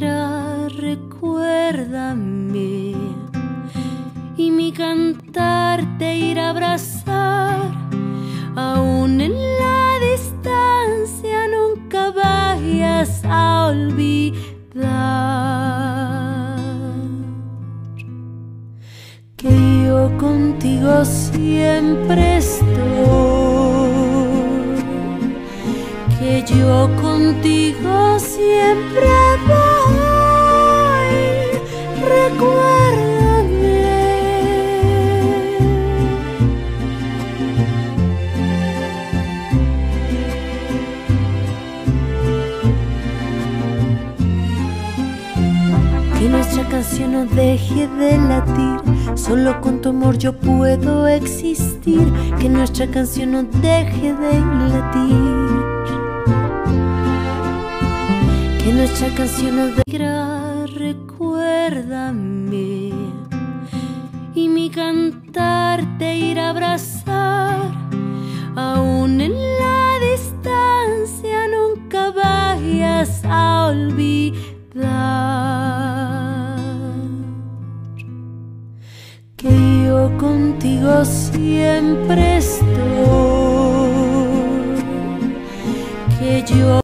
recuérdame. Y mi cantar te irá a abrazar, aún en la distancia nunca vayas a olvidar que yo contigo siempre estoy, que yo contigo siempre Que nuestra canción no deje de latir. Solo con tu amor yo puedo existir. Que nuestra canción no deje de latir. Que nuestra canción no deje recuérdame. Y mi cantar te irá a abrazar. Aún en la distancia nunca vayas a olvidar. Que yo contigo siempre estoy, que yo